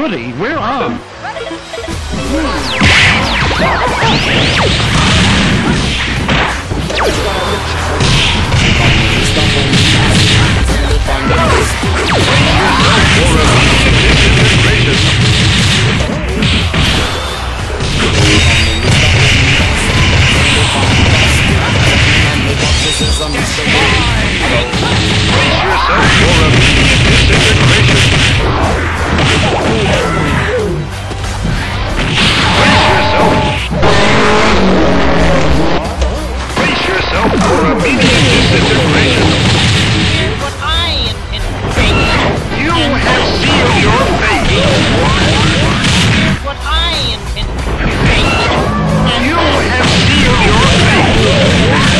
hoodie, we're on! what I intend to do, You have sealed your fate!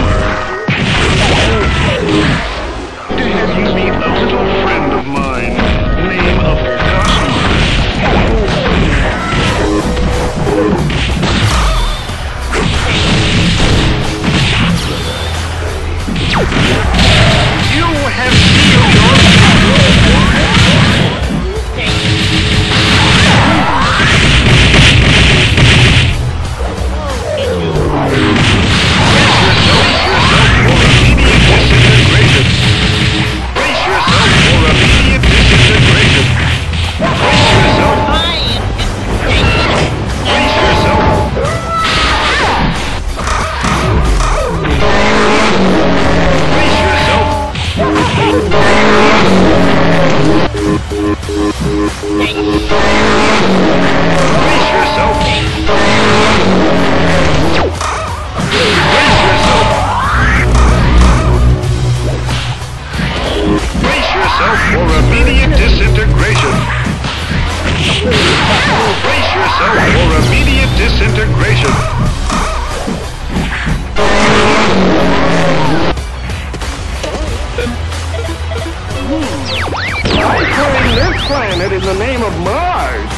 planet in the name of Mars.